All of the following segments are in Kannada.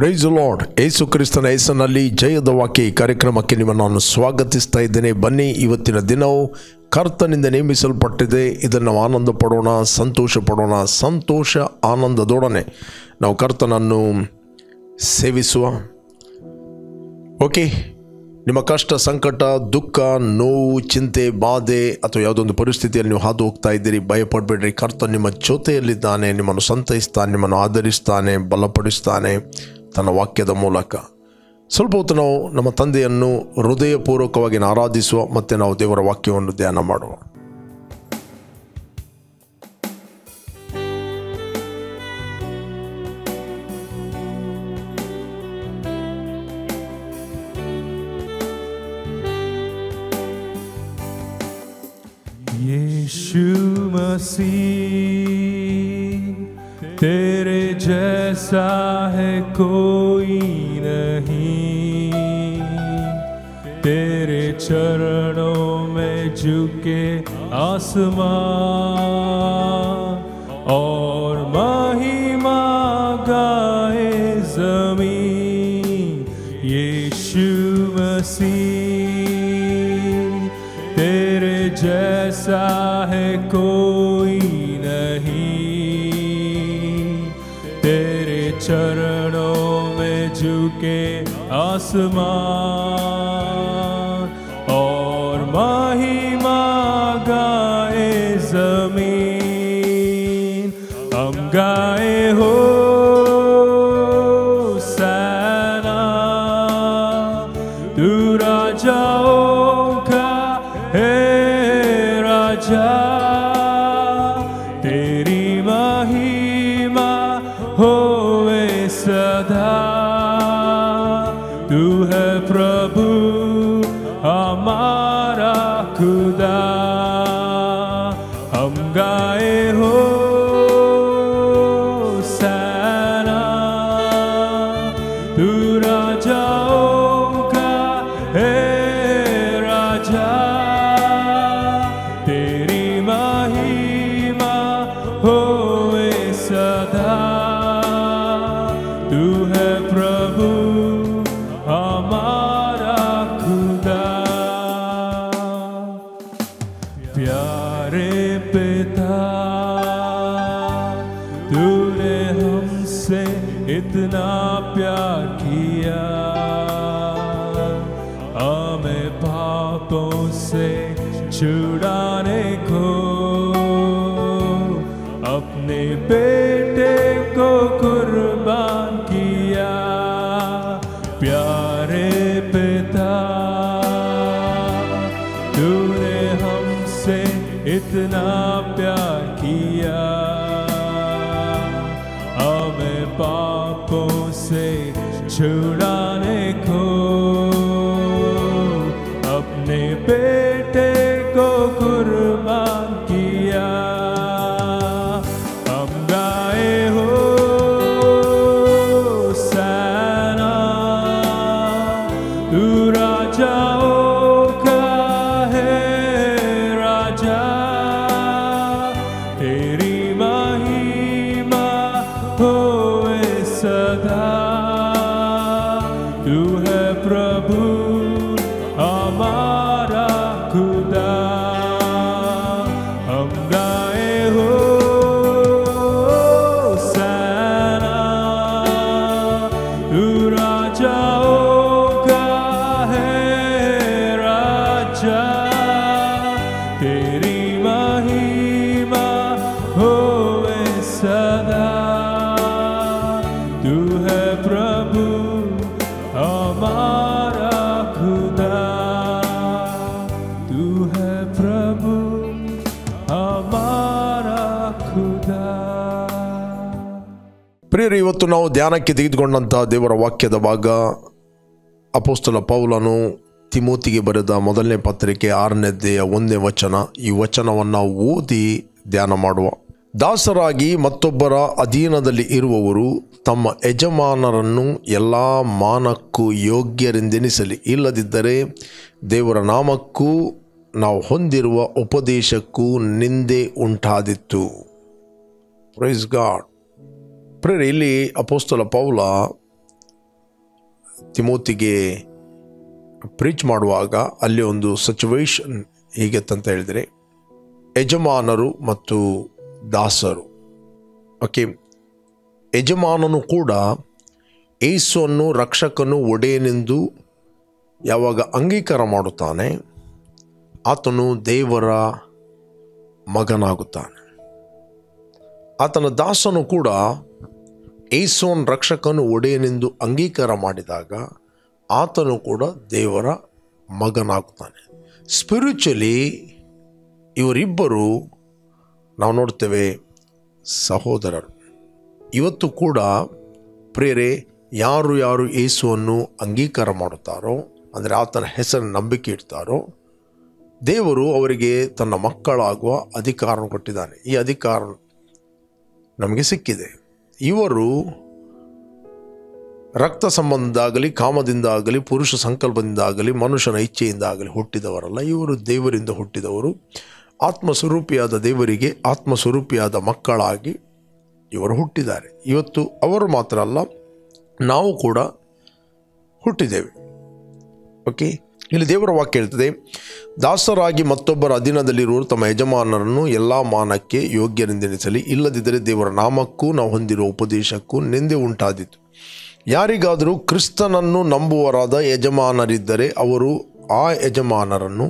ಪ್ರೈಸ್ ಲಾರ್ಡ್ ಏಸು ಕ್ರಿಸ್ತನ ಹೆಸರಿನಲ್ಲಿ ಜಯದ ವಾಕ್ಯ ಕಾರ್ಯಕ್ರಮಕ್ಕೆ ನಿಮ್ಮನ್ನು ನಾನು ಸ್ವಾಗತಿಸ್ತಾ ಇದ್ದೇನೆ. ಬನ್ನಿ, ಇವತ್ತಿನ ದಿನವು ಕರ್ತನಿಂದ ನೇಮಿಸಲ್ಪಟ್ಟಿದೆ. ಇದನ್ನು ನಾವು ಆನಂದ ಪಡೋಣ ಸಂತೋಷ ಪಡೋಣ ಸಂತೋಷ ಆನಂದದೊಡನೆ ನಾವು ಕರ್ತನನ್ನು ಸೇವಿಸುವ. ಓಕೆ ನಿಮ್ಮ ಕಷ್ಟ, ಸಂಕಟ, ದುಃಖ, ನೋವು, ಚಿಂತೆ, ಬಾಧೆ ಅಥವಾ ಯಾವುದೊಂದು ಪರಿಸ್ಥಿತಿಯಲ್ಲಿ ನೀವು ಹಾದು ಹೋಗ್ತಾ ಇದ್ದೀರಿ, ಭಯಪಡಬೇಡ್ರಿ. ಕರ್ತ ನಿಮ್ಮ ಜೊತೆಯಲ್ಲಿದ್ದಾನೆ, ನಿಮ್ಮನ್ನು ಸಂತೈಸ್ತಾನೆ, ನಿಮ್ಮನ್ನು ಆಧರಿಸ್ತಾನೆ, ಬಲಪಡಿಸ್ತಾನೆ. ತನ್ನ ವಾಕ್ಯದ ಮೂಲಕ ಸ್ವಲ್ಪ ಹೊತ್ತು ನಾವು ನಮ್ಮ ತಂದೆಯನ್ನು ಹೃದಯಪೂರ್ವಕವಾಗಿ ಆರಾಧಿಸುವ ಮತ್ತು ನಾವು ದೇವರ ವಾಕ್ಯವನ್ನು ಧ್ಯಾನ ಮಾಡುವ यीशु मसीह तेरे जैसा है कोई नहीं। तेरे चरणों में झुके आसमां में झुके आसमां इतना प्यार किया। हमें पापों से छुड़ाने ನಾವು ಧ್ಯಾನಕ್ಕೆ ತೆಗೆದುಕೊಂಡಂಥ ದೇವರ ವಾಕ್ಯದ ಭಾಗ ಅಪೋಸ್ತಲ ಪೌಲನು ತಿಮೋತಿಗೆ ಬರೆದ ಮೊದಲನೇ ಪತ್ರಿಕೆ ಆರನೇದ್ದೆಯ ಒಂದೇ ವಚನ. ಈ ವಚನವನ್ನು ಓದಿ ಧ್ಯಾನ ಮಾಡುವ. ದಾಸರಾಗಿ ಮತ್ತೊಬ್ಬರ ಅಧೀನದಲ್ಲಿ ಇರುವವರು ತಮ್ಮ ಯಜಮಾನರನ್ನು ಎಲ್ಲ ಮಾನಕ್ಕೂ ಯೋಗ್ಯರೆಂದೆನಿಸಲಿ. ಇಲ್ಲದಿದ್ದರೆ ದೇವರ ನಾಮಕ್ಕೂ ನಾವು ಹೊಂದಿರುವ ಉಪದೇಶಕ್ಕೂ ನಿಂದೆ ಉಂಟಾದಿತ್ತು ಪ್ರೈಸ್ ಗಾಡ್ ಪ್ರೇರೆ ಇಲ್ಲಿ ಅಪೋಸ್ತಲ ಪೌಲ ತಿಮೋತಿಗೆ ಪ್ರೀಚ್ ಮಾಡುವಾಗ ಅಲ್ಲಿ ಒಂದು ಸಿಚುವೇಶನ್ ಅಂತ ಹೇಳಿದರೆ, ಯಜಮಾನರು ಮತ್ತು ದಾಸರು. ಓಕೆ ಯಜಮಾನನು ಕೂಡ ಏಸುವನ್ನು ರಕ್ಷಕನು ಒಡೆಯನೆಂದು ಯಾವಾಗ ಅಂಗೀಕಾರ ಮಾಡುತ್ತಾನೆ, ಆತನು ದೇವರ ಮಗನಾಗುತ್ತಾನೆ. ಆತನ ದಾಸನು ಕೂಡ ಏಸೋನ್ ರಕ್ಷಕನು ಒಡೆಯನೆಂದು ಅಂಗೀಕಾರ ಮಾಡಿದಾಗ ಆತನು ಕೂಡ ದೇವರ ಮಗನಾಗ್ತಾನೆ ಸ್ಪಿರಿಚುಲಿ ಇವರಿಬ್ಬರು ನಾವು ನೋಡ್ತೇವೆ ಸಹೋದರರು. ಇವತ್ತು ಕೂಡ ಪ್ರೇರೆ ಯಾರು ಯಾರು ಯೇಸುವನ್ನು ಅಂಗೀಕಾರ ಮಾಡುತ್ತಾರೋ, ಅಂದರೆ ಆತನ ಹೆಸರನ್ನು ನಂಬಿಕೆ ಇಡ್ತಾರೋ, ದೇವರು ಅವರಿಗೆ ತನ್ನ ಮಕ್ಕಳಾಗುವ ಅಧಿಕಾರ ಕೊಟ್ಟಿದ್ದಾನೆ. ಈ ಅಧಿಕಾರ ನಮಗೆ ಸಿಕ್ಕಿದೆ. ಇವರು ರಕ್ತ ಸಂಬಂಧದಾಗಲಿ, ಕಾಮದಿಂದಾಗಲಿ, ಪುರುಷ ಸಂಕಲ್ಪದಿಂದಾಗಲಿ, ಮನುಷ್ಯನ ಇಚ್ಛೆಯಿಂದಾಗಲಿ ಹುಟ್ಟಿದವರಲ್ಲ. ಇವರು ದೇವರಿಂದ ಹುಟ್ಟಿದವರು. ಆತ್ಮಸ್ವರೂಪಿಯಾದ ದೇವರಿಗೆ, ಆತ್ಮಸ್ವರೂಪಿಯಾದ ಮಕ್ಕಳಾಗಿ ಇವರು ಹುಟ್ಟಿದ್ದಾರೆ. ಇವತ್ತು ಅವರು ಮಾತ್ರ ಅಲ್ಲ, ನಾವು ಕೂಡ ಹುಟ್ಟಿದ್ದೇವೆ. ಓಕೆ ಇಲ್ಲಿ ದೇವರ ವಾಕ್ಯ ಹೇಳ್ತದೆ, ದಾಸರಾಗಿ ಮತ್ತೊಬ್ಬರ ಅಧೀನದಲ್ಲಿರುವವರು ತಮ್ಮ ಯಜಮಾನರನ್ನು ಎಲ್ಲ ಮಾನಕ್ಕೆ ಯೋಗ್ಯರೆಂದೆನಿಸಲಿ. ಇಲ್ಲದಿದ್ದರೆ ದೇವರ ನಾಮಕ್ಕೂ ನಾವು ಹೊಂದಿರುವ ಉಪದೇಶಕ್ಕೂ ನಿಂದೆ ಉಂಟಾದೀತು. ಯಾರಿಗಾದರೂ ಕ್ರಿಸ್ತನನ್ನು ನಂಬುವರಾದ ಯಜಮಾನರಿದ್ದರೆ ಅವರು ಆ ಯಜಮಾನರನ್ನು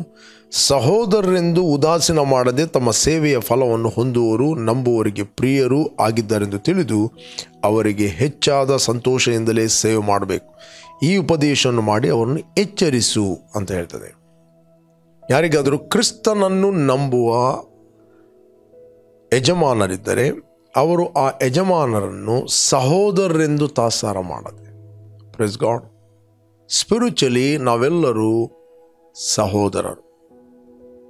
ಸಹೋದರರೆಂದು ಉದಾಸೀನ ಮಾಡದೆ ತಮ್ಮ ಸೇವೆಯ ಫಲವನ್ನು ಹೊಂದುವರು ನಂಬುವವರಿಗೆ ಪ್ರಿಯರೂ ಆಗಿದ್ದಾರೆಂದು ತಿಳಿದು ಅವರಿಗೆ ಹೆಚ್ಚಾದ ಸಂತೋಷದಿಂದಲೇ ಸೇವೆ ಮಾಡಬೇಕು. ಈ ಉಪದೇಶವನ್ನು ಮಾಡಿ ಅವರನ್ನು ಎಚ್ಚರಿಸು ಅಂತ ಹೇಳ್ತದೆ. ಯಾರಿಗಾದರೂ ಕ್ರಿಸ್ತನನ್ನು ನಂಬುವ ಯಜಮಾನರಿದ್ದರೆ ಅವರು ಆ ಯಜಮಾನರನ್ನು ಸಹೋದರರೆಂದು ತಾಸಾರ ಮಾಡದೆ. ಪ್ರೆಸ್ ಗಾಡ್ ಸ್ಪಿರಿಚುಲಿ ನಾವೆಲ್ಲರೂ ಸಹೋದರರು.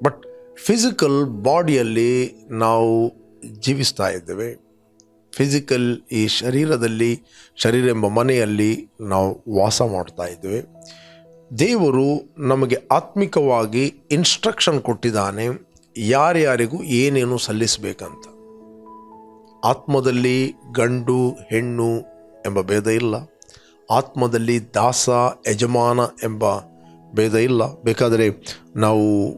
ಬಟ್ ಫಿಸಿಕಲ್ ಬಾಡಿಯಲ್ಲಿ ನಾವು ಜೀವಿಸ್ತಾ ಇದ್ದೇವೆ. ಫಿಸಿಕಲ್ ಈ ಶರೀರದಲ್ಲಿ, ಶರೀರ ಎಂಬ ಮನೆಯಲ್ಲಿ ನಾವು ವಾಸ ಮಾಡ್ತಾ ಇದ್ದೇವೆ. ದೇವರು ನಮಗೆ ಆತ್ಮಿಕವಾಗಿ ಇನ್ಸ್ಟ್ರಕ್ಷನ್ ಕೊಟ್ಟಿದ್ದಾನೆ, ಯಾರ್ಯಾರಿಗೂ ಏನೇನು ಸಲ್ಲಿಸಬೇಕಂತ. ಆತ್ಮದಲ್ಲಿ ಗಂಡು, ಹೆಣ್ಣು ಎಂಬ ಭೇದ ಇಲ್ಲ. ಆತ್ಮದಲ್ಲಿ ದಾಸ, ಯಜಮಾನ ಎಂಬ ಭೇದ ಇಲ್ಲ. ಬೇಕಾದರೆ ನಾವು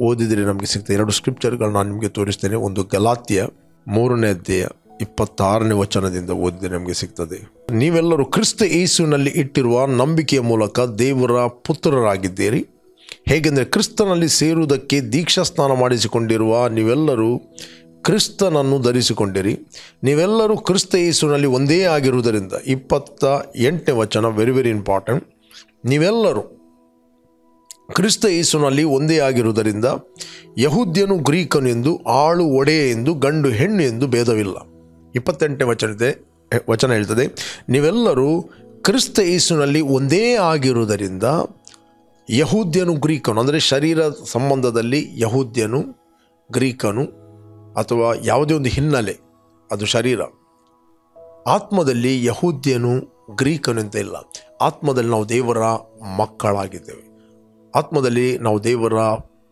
ಓದಿದರೆ ನಮಗೆ ಸಿಗ್ತದೆ. ಎರಡು ಸ್ಕ್ರಿಪ್ಚರ್ಗಳು ನಾನು ನಿಮಗೆ ತೋರಿಸ್ತೇನೆ. ಒಂದು ಗಲಾತ್ಯ, ಮೂರನೇ ಅಧ್ಯಾಯ. ಇಪ್ಪತ್ತಾರನೇ ವಚನದಿಂದ ಓದಿದೆ ನಮಗೆ ಸಿಗ್ತದೆ. ನೀವೆಲ್ಲರೂ ಕ್ರಿಸ್ತ ಯೇಸುವಿನಲ್ಲಿ ಇಟ್ಟಿರುವ ನಂಬಿಕೆಯ ಮೂಲಕ ದೇವರ ಪುತ್ರರಾಗಿದ್ದೀರಿ. ಹೇಗೆಂದರೆ ಕ್ರಿಸ್ತನಲ್ಲಿ ಸೇರುವುದಕ್ಕೆ ದೀಕ್ಷಾ ಸ್ನಾನ ಮಾಡಿಸಿಕೊಂಡಿರುವ ನೀವೆಲ್ಲರೂ ಕ್ರಿಸ್ತನನ್ನು ಧರಿಸಿಕೊಂಡಿರಿ. ನೀವೆಲ್ಲರೂ ಕ್ರಿಸ್ತ ಯೇಸುವಿನಲ್ಲಿ ಒಂದೇ ಆಗಿರುವುದರಿಂದ ಇಪ್ಪತ್ತ ಎಂಟನೇ ವಚನ ವೆರಿ ವೆರಿ ಇಂಪಾರ್ಟೆಂಟ್ ನೀವೆಲ್ಲರೂ ಕ್ರಿಸ್ತ ಯೇಸುನಲ್ಲಿ ಒಂದೇ ಆಗಿರುವುದರಿಂದ ಯಹುದ್ಯನು ಗ್ರೀಕನು ಎಂದು, ಆಳು ಒಡೆಯ ಎಂದು, ಗಂಡು ಹೆಣ್ಣು ಎಂದು ಭೇದವಿಲ್ಲ. ಇಪ್ಪತ್ತೆಂಟನೇ ವಚನ ಇದೆ ವಚನ ಹೇಳ್ತದೆ, ನೀವೆಲ್ಲರೂ ಕ್ರಿಸ್ತ ಯೇಸುನಲ್ಲಿ ಒಂದೇ ಆಗಿರುವುದರಿಂದ ಯಹೂದ್ಯನು ಗ್ರೀಕನು, ಅಂದರೆ ಶರೀರ ಸಂಬಂಧದಲ್ಲಿ ಯಹೂದ್ಯನು ಗ್ರೀಕನು ಅಥವಾ ಯಾವುದೇ ಒಂದು ಹಿನ್ನೆಲೆ, ಅದು ಶರೀರ. ಆತ್ಮದಲ್ಲಿ ಯಹೂದ್ಯನು ಗ್ರೀಕನು ಅಂತ ಇಲ್ಲ. ಆತ್ಮದಲ್ಲಿ ನಾವು ದೇವರ ಮಕ್ಕಳಾಗಿದ್ದೇವೆ. ಆತ್ಮದಲ್ಲಿ ನಾವು ದೇವರ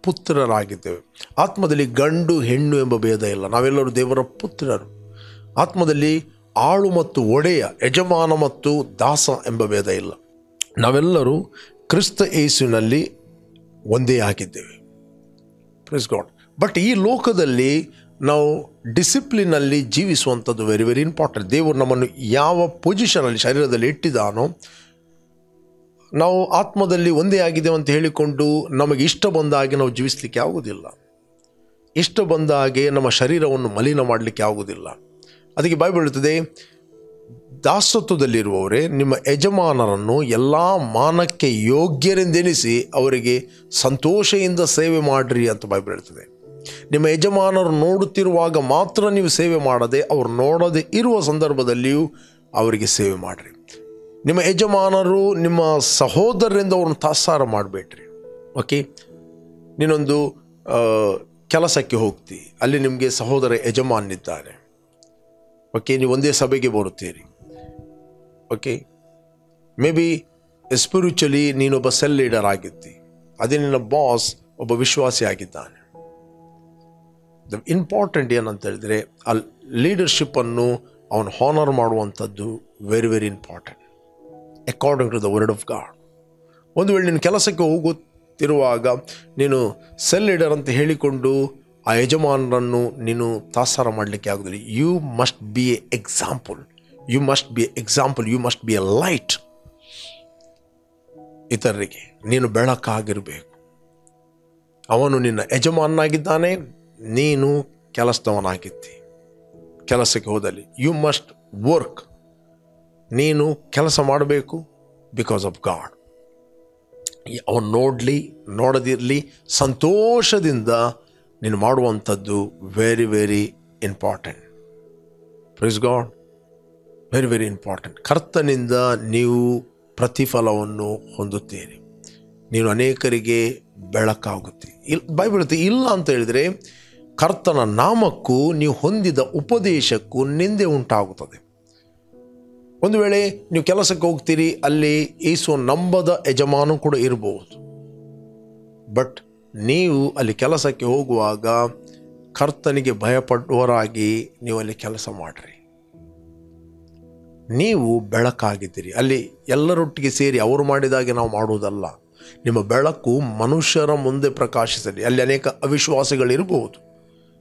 ಪುತ್ರರಾಗಿದ್ದೇವೆ. ಆತ್ಮದಲ್ಲಿ ಗಂಡು, ಹೆಣ್ಣು ಎಂಬ ಭೇದ ಇಲ್ಲ. ನಾವೆಲ್ಲರೂ ದೇವರ ಪುತ್ರರು. ಆತ್ಮದಲ್ಲಿ ಆಳು ಮತ್ತು ಒಡೆಯ, ಯಜಮಾನ ಮತ್ತು ದಾಸ ಎಂಬ ಭೇದ ಇಲ್ಲ. ನಾವೆಲ್ಲರೂ ಕ್ರಿಸ್ತ ಏಸುವಿನಲ್ಲಿ ಒಂದೇ ಆಗಿದ್ದೇವೆ. ಪ್ರಿಸ್ ಗಾಡ್ ಬಟ್ ಈ ಲೋಕದಲ್ಲಿ ನಾವು ಡಿಸಿಪ್ಲಿನಲ್ಲಿ ಜೀವಿಸುವಂಥದ್ದು ವೆರಿ ವೆರಿ ಇಂಪಾರ್ಟೆಂಟ್ ದೇವರು ನಮ್ಮನ್ನು ಯಾವ ಪೊಸಿಷನಲ್ಲಿ, ಶರೀರದಲ್ಲಿ ಇಟ್ಟಿದ್ದಾನೋ, ನಾವು ಆತ್ಮದಲ್ಲಿ ಒಂದೇ ಆಗಿದೆ ಅಂತ ಹೇಳಿಕೊಂಡು ನಮಗೆ ಇಷ್ಟ ಬಂದ ಹಾಗೆ ನಾವು ಜೀವಿಸಲಿಕ್ಕೆ ಆಗುವುದಿಲ್ಲ. ಇಷ್ಟ ಬಂದ ಹಾಗೆ ನಮ್ಮ ಶರೀರವನ್ನು ಮಲಿನ ಮಾಡಲಿಕ್ಕೆ ಆಗುವುದಿಲ್ಲ. ಅದಕ್ಕೆ ಬೈಬಲ್ ಬೀಳುತ್ತದೆ ದಾಸತ್ವದಲ್ಲಿರುವವರೇ, ನಿಮ್ಮ ಯಜಮಾನರನ್ನು ಎಲ್ಲ ಮಾನಕ್ಕೆ ಯೋಗ್ಯರೆಂದೆನಿಸಿ ಅವರಿಗೆ ಸಂತೋಷದಿಂದ ಸೇವೆ ಮಾಡಿರಿ ಅಂತ ಬೈಬಲ್ ಹೇಳ್ತದೆ. ನಿಮ್ಮ ಯಜಮಾನರು ನೋಡುತ್ತಿರುವಾಗ ಮಾತ್ರ ನೀವು ಸೇವೆ ಮಾಡದೆ, ಅವರು ನೋಡದೆ ಇರುವ ಸಂದರ್ಭದಲ್ಲಿಯೂ ಅವರಿಗೆ ಸೇವೆ ಮಾಡಿರಿ. ನಿಮ್ಮ ಯಜಮಾನರು ನಿಮ್ಮ ಸಹೋದರರಿಂದ ಅವ್ರನ್ನ ತಾತ್ಸಾರ ಮಾಡಬೇಡ್ರಿ. ಓಕೆ? ನೀನೊಂದು ಕೆಲಸಕ್ಕೆ ಹೋಗ್ತಿ. ಅಲ್ಲಿ ನಿಮಗೆ ಸಹೋದರ ಯಜಮಾನಿದ್ದಾನೆ ಓಕೆ ನೀವು ಒಂದೇ ಸಭೆಗೆ ಬರುತ್ತೀರಿ. ಓಕೆ ಮೇ ಬಿ ಸ್ಪಿರಿಚುಲಿ ನೀನೊಬ್ಬ ಸೆಲ್ ಲೀಡರ್ ಆಗಿದ್ದಿ. ಅದೇ ನಿನ್ನ ಬಾಸ್ ಒಬ್ಬ ವಿಶ್ವಾಸಿ ಆಗಿದ್ದಾನೆ. ದ ಇಂಪಾರ್ಟೆಂಟ್ ಏನಂತ ಹೇಳಿದರೆ, ಆ ಲೀಡರ್ಶಿಪ್ಪನ್ನು ಅವನು ಹಾನರ್ ಮಾಡುವಂಥದ್ದು very very important according to the word of God ಒಂದು ವೇಳೆ ನಿನ್ನ ಕೆಲಸಕ್ಕೆ ಹೋಗುತ್ತಿರುವಾಗ ನೀನು ಸೆಲ್ ಲೀಡರ್ ಅಂತ ಹೇಳಿಕೊಂಡು ಆ ಯಜಮಾನರನ್ನು ನೀನು ತಾಸಾರ ಮಾಡಲಿಕ್ಕೆ ಆಗೋದಿಲ್ಲ. You must be a example you must be a example you must be a light ಇತರರಿಗೆ, ನೀನು ಬೆಳಕಾಗಿರಬೇಕು. ಅವನು ನಿನ್ನ ಯಜಮಾನನಾಗಿದ್ದಾನೆ, ನೀನು ಕೆಲಸದವನಾಗಿದ್ದಿ. ಕೆಲಸಕ್ಕೆ ಹೋದಲ್ಲಿ. ಯು ಮಸ್ಟ್ ವರ್ಕ್ ನೀನು ಕೆಲಸ ಮಾಡಬೇಕು ಬಿಕಾಸ್ ಆಫ್ ಗಾಡ್ ಅವನು ನೋಡಲಿ, ನೋಡದಿರಲಿ, ಸಂತೋಷದಿಂದ ನೀನು ಮಾಡುವಂಥದ್ದು very very important praise God very very important ಕರ್ತನಿಂದ ನೀವು ಪ್ರತಿಫಲವನ್ನು ಹೊಂದುತ್ತೀರಿ. ನೀನು ಅನೇಕರಿಗೆ ಬೆಳಕಾಗುತ್ತೆ. ಇಲ್ ಬೈಬಲ್ ಹೇಳುತ್ತೆ ಇಲ್ಲ ಅಂತ ಹೇಳಿದರೆ ಕರ್ತನ ನಾಮಕ್ಕೂ ನೀವು ಹೊಂದಿದ ಉಪದೇಶಕ್ಕೂ ನಿಂದೆ ಉಂಟಾಗುತ್ತದೆ. ಒಂದು ವೇಳೆ ನೀವು ಕೆಲಸಕ್ಕೆ ಹೋಗ್ತೀರಿ, ಅಲ್ಲಿ ಏಸು ನಂಬದ ಯಜಮಾನ ಕೂಡ ಇರಬಹುದು ಬಟ್ ನೀವು ಅಲ್ಲಿ ಕೆಲಸಕ್ಕೆ ಹೋಗುವಾಗ ಕರ್ತನಿಗೆ ಭಯಪಡುವರಾಗಿ ನೀವು ಅಲ್ಲಿ ಕೆಲಸ ಮಾಡಿರಿ. ನೀವು ಬೆಳಕಾಗಿದ್ದೀರಿ. ಅಲ್ಲಿ ಎಲ್ಲರೊಟ್ಟಿಗೆ ಸೇರಿ ಅವರು ಮಾಡಿದಾಗೆ ನಾವು ಮಾಡುವುದಲ್ಲ. ನಿಮ್ಮ ಬೆಳಕು ಮನುಷ್ಯರ ಮುಂದೆ ಪ್ರಕಾಶಿಸಲಿ. ಅಲ್ಲಿ ಅನೇಕ ಅವಿಶ್ವಾಸಿಗಳಿರಬಹುದು.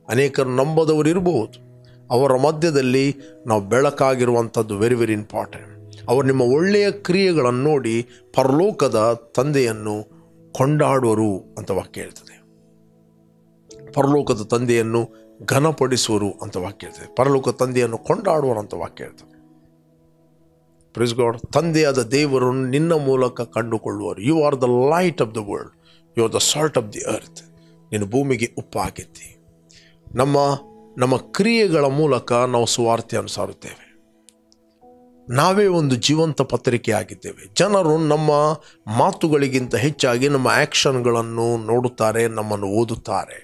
ಅನೇಕರು ನಂಬದವರು ಇರಬಹುದು ಅವರ ಮಧ್ಯದಲ್ಲಿ ನಾವು ಬೆಳಕಾಗಿರುವಂಥದ್ದು ವೆರಿ ವೆರಿ ಇಂಪಾರ್ಟೆಂಟ್ ಅವರು ನಿಮ್ಮ ಒಳ್ಳೆಯ ಕ್ರಿಯೆಗಳನ್ನು ನೋಡಿ ಪರಲೋಕದ ತಂದೆಯನ್ನು ಕೊಂಡಾಡುವರು ಅಂತ ವಾಕ್ಯ ಹೇಳ್ತದೆ. ಪರಲೋಕದ ತಂದೆಯನ್ನು ಘನಪಡಿಸುವರು ಅಂತ ವಾಕ್ಯ ಹೇಳ್ತದೆ. ಪರಲೋಕ ತಂದೆಯನ್ನು ಕೊಂಡಾಡುವರು ಅಂತ ವಾಕ್ಯ ಹೇಳ್ತದೆ. ಪ್ರಿಸ್ ಗಾಡ್ ತಂದೆಯಾದ ದೇವರನ್ನು ನಿನ್ನ ಮೂಲಕ ಕಂಡುಕೊಳ್ಳುವರು. You are the light of the world you are the salt of the earth ನೀನು ಭೂಮಿಗೆ ಉಪ್ಪಾಗಿದ್ದಿ. ನಮ್ಮ ನಮ್ಮ ಕ್ರಿಯೆಗಳ ಮೂಲಕ ನಾವು ಸುವಾರ್ತೆಯನ್ನು ಸಾರುತ್ತೇವೆ. ನಾವೇ ಒಂದು ಜೀವಂತ ಪತ್ರಿಕೆ ಆಗಿದ್ದೇವೆ. ಜನರು ನಮ್ಮ ಮಾತುಗಳಿಗಿಂತ ಹೆಚ್ಚಾಗಿ ನಮ್ಮ ಆ್ಯಕ್ಷನ್ಗಳನ್ನು ನೋಡುತ್ತಾರೆ, ನಮ್ಮನ್ನು ಓದುತ್ತಾರೆ.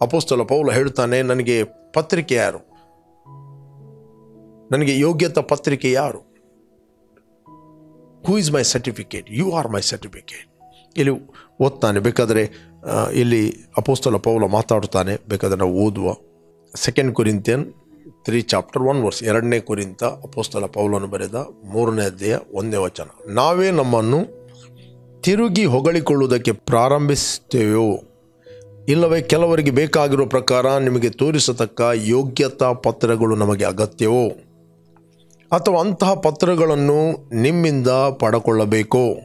ಅಪೋಸ್ತಲ ಪೌಲ ಹೇಳ್ತಾನೆ, ನನಗೆ ಪತ್ರಿಕೆ ಯಾರು? ನನಗೆ ಯೋಗ್ಯತಾ ಪತ್ರಿಕೆ ಯಾರು? Who is my certificate you are my certificate ಇಲ್ಲಿ ಓದ್ತಾನೆ, ಬೇಕಾದರೆ ಇಲ್ಲಿ ಅಪೋಸ್ತಲ ಪೌಲ ಮಾತಾಡುತ್ತಾನೆ ಬೇಕಾದರೆ ನಾವು ಓದುವ. Second Corinthian three chapter one verse ಎರಡನೇ ಕುರಿತ ಅಪೋಸ್ತಲ ಪೌಲನ್ನು ಬರೆದ ಮೂರನೇ ಅಧ್ಯಾಯ ಒಂದೇ ವಚನ. ನಾವೇ ನಮ್ಮನ್ನು ತಿರುಗಿ ಹೊಗಳಿಕೊಳ್ಳುವುದಕ್ಕೆ ಪ್ರಾರಂಭಿಸುತ್ತೇವೋ ಇಲ್ಲವೇ ಕೆಲವರಿಗೆ ಬೇಕಾಗಿರುವ ಪ್ರಕಾರ ನಿಮಗೆ ತೋರಿಸತಕ್ಕ ಯೋಗ್ಯತಾ ಪತ್ರಗಳು ನಮಗೆ ಅಗತ್ಯವೋ? ಅಥವಾ ಅಂತಹ ಪತ್ರಗಳನ್ನು ನಿಮ್ಮಿಂದ ಪಡಕೊಳ್ಳಬೇಕೋ?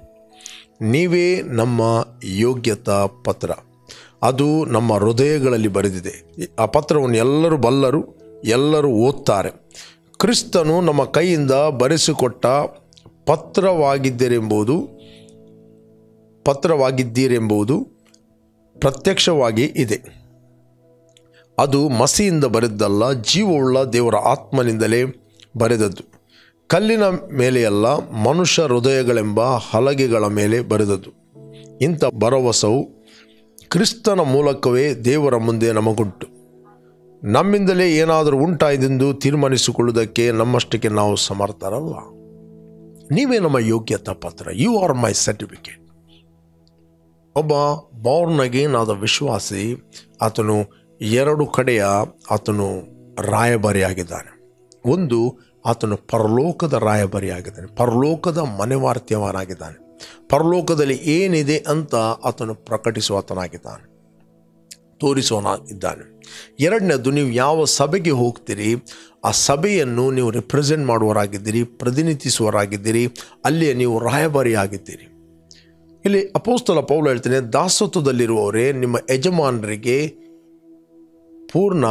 ನೀವೇ ನಮ್ಮ ಯೋಗ್ಯತಾ ಪತ್ರ. ಅದು ನಮ್ಮ ಹೃದಯಗಳಲ್ಲಿ ಬರೆದಿದೆ. ಆ ಪತ್ರವನ್ನು ಎಲ್ಲರೂ ಬಲ್ಲರು ಎಲ್ಲರೂ ಓದ್ತಾರೆ. ಕ್ರಿಸ್ತನು ನಮ್ಮ ಕೈಯಿಂದ ಬರೆಸಿಕೊಟ್ಟ ಪತ್ರವಾಗಿದ್ದೀರೆಂಬುದು ಪತ್ರವಾಗಿದ್ದೀರೆಂಬುದು ಪ್ರತ್ಯಕ್ಷವಾಗಿ ಇದೆ. ಅದು ಮಸಿಯಿಂದ ಬರೆದಲ್ಲ ಜೀವವುಳ್ಳ ದೇವರ ಆತ್ಮನಿಂದಲೇ ಬರೆದದ್ದು. ಕಲ್ಲಿನ ಮೇಲೆಯಲ್ಲ ಮನುಷ್ಯ ಹೃದಯಗಳೆಂಬ ಹಲಗೆಗಳ ಮೇಲೆ ಬರೆದದ್ದು. ಇಂಥ ಭರವಸವು ಕ್ರಿಸ್ತನ ಮೂಲಕವೇ ದೇವರ ಮುಂದೆ ನಮಗುಂಟು. ನಮ್ಮಿಂದಲೇ ಏನಾದರೂ ಉಂಟಾಯ್ದೆಂದು ತೀರ್ಮಾನಿಸಿಕೊಳ್ಳುವುದಕ್ಕೆ ನಮ್ಮಷ್ಟಕ್ಕೆ ನಾವು ಸಮರ್ಥರಲ್ಲ. ನೀವೇ ನಮ್ಮ ಯೋಗ್ಯತಾ ಪತ್ರ. ಯು ಆರ್ ಮೈ ಸರ್ಟಿಫಿಕೇಟ್ ಒಬ್ಬ ಬಾರ್ನ್ ಅಗೇನ್ ಆದ ವಿಶ್ವಾಸಿ, ಆತನು ಎರಡು ಕಡೆಯ ಆತನು ರಾಯಭಾರಿಯಾಗಿದ್ದಾನೆ. ಒಂದು, ಆತನು ಪರಲೋಕದ ರಾಯಭಾರಿಯಾಗಿದ್ದಾನೆ. ಪರಲೋಕದ ಮನೆವಾರ್ತ್ಯವನಾಗಿದ್ದಾನೆ. ಪರಲೋಕದಲ್ಲಿ ಏನಿದೆ ಅಂತ ಆತನು ಪ್ರಕಟಿಸುವ ತೋರಿಸುವನ ಇದ್ದಾನೆ ಎರಡನೇದು, ನೀವು ಯಾವ ಸಭೆಗೆ ಹೋಗ್ತೀರಿ, ಆ ಸಭೆಯನ್ನು ನೀವು ರೆಪ್ರೆಸೆಂಟ್ ಮಾಡುವರಾಗಿದ್ದೀರಿ ಪ್ರತಿನಿಧಿಸುವರಾಗಿದ್ದೀರಿ ಅಲ್ಲಿಯೇ ನೀವು ರಾಯಭಾರಿಯಾಗಿದ್ದೀರಿ. ಇಲ್ಲಿ ಅಪೋಸ್ತಲ ಪೌಲ ಹೇಳ್ತೇನೆ, ದಾಸತ್ವದಲ್ಲಿರುವವರೇ, ನಿಮ್ಮ ಯಜಮಾನರಿಗೆ ಪೂರ್ಣ